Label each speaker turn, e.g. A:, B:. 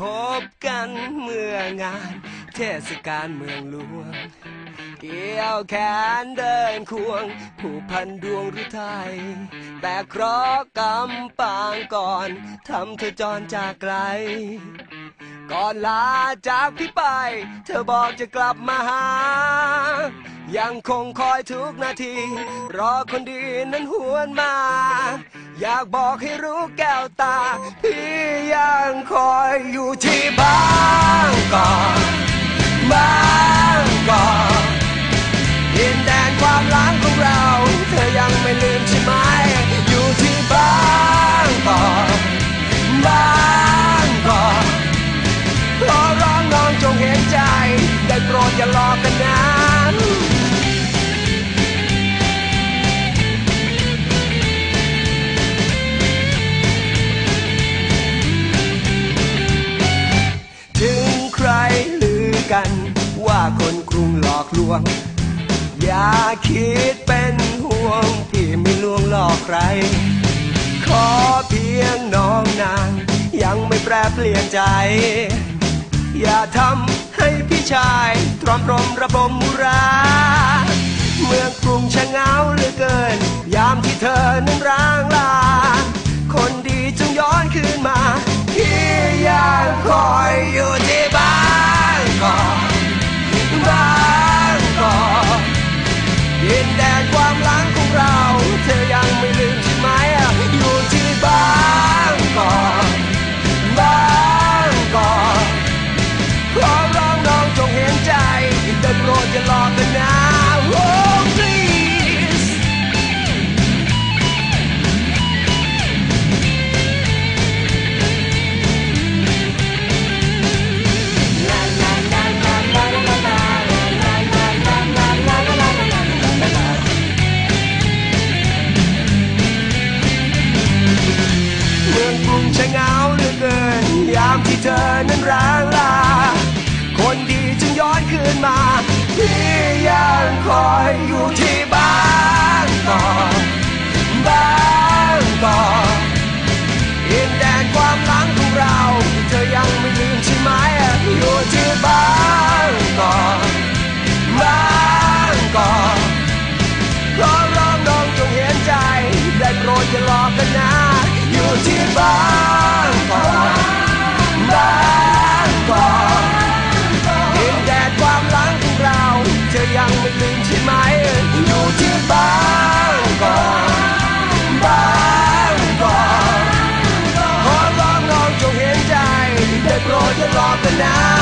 A: พบกันเมื่องาน เทศกาลเมืองหลวง เกี่ยวแขนเดินควง ผู้พันดวงหรือไทยแต่เคราะห์กำปางก่อนทำเธอจรจากไกล ก่อนลาจากพี่ไป เธอบอกจะกลับมาหา ยังคงคอยทุกนาที รอคนดีนั้นหวนมา อยากบอกให้รู้แก้วตา พี่ยังคอยอยู่ที่บ้านก่อนบ้านก่อนดินแดนความหลังของเรา เธอยังไม่ลืมใช่ไหม อยู่ที่บ้านก่อนบ้านก่อนขอร้องน้องจงเห็นใจ ได้โปรดอย่าหลอกกัน กัน ว่าคนกรุงหลอกลวง อย่าคิดเป็นห่วงที่ไม่ลวงหลอกใคร ขอเพียงน้องนาง ยังไม่แปรเปลี่ยนใจ อย่าทำให้พี่ชาย ตรอมรมระบมมุรา เมืองกรุงชะเงาเล ความหลังของเรา เธอยังไม่ลืม อย่